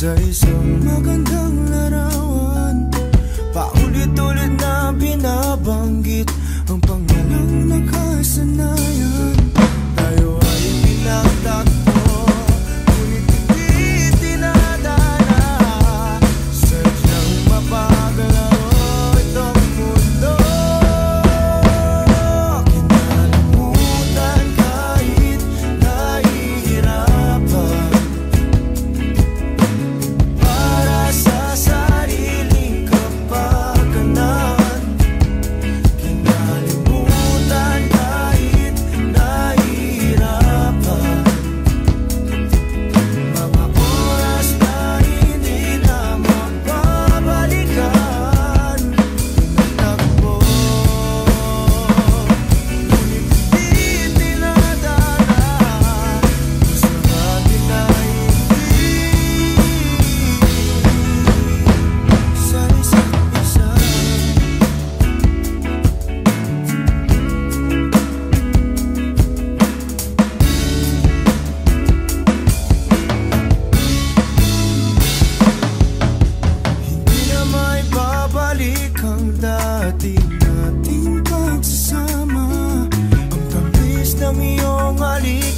Sa isang magandang larawan. Paulit-ulit na binabanggit Ang pangalang nakasanayan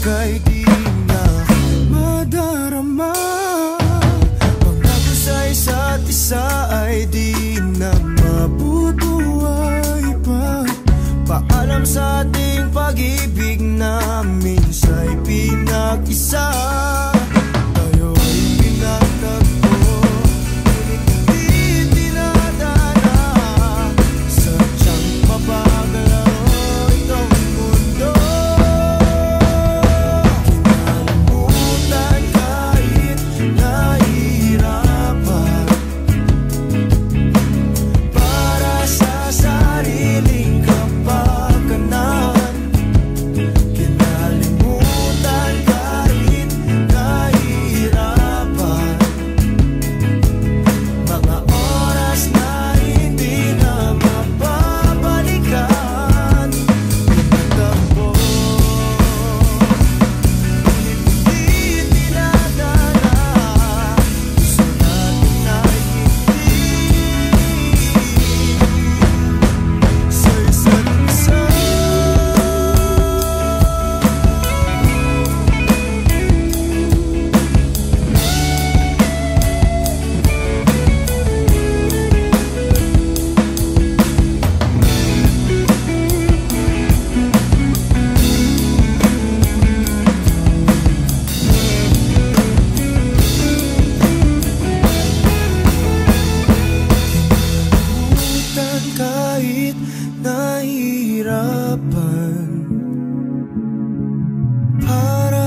ika'y di na madarama Pangako sa isa't isa ay di na mabubuhay pa. Paalam sa ating pag-ibig namin sa'y pinag-isa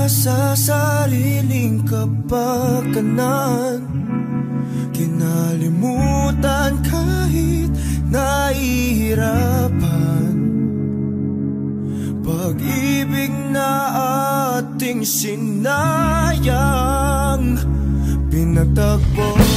sa sariling kapakanan Kinalimutan kahit nahihirapan. Pag-ibig na ating sinayang Pinagtagpo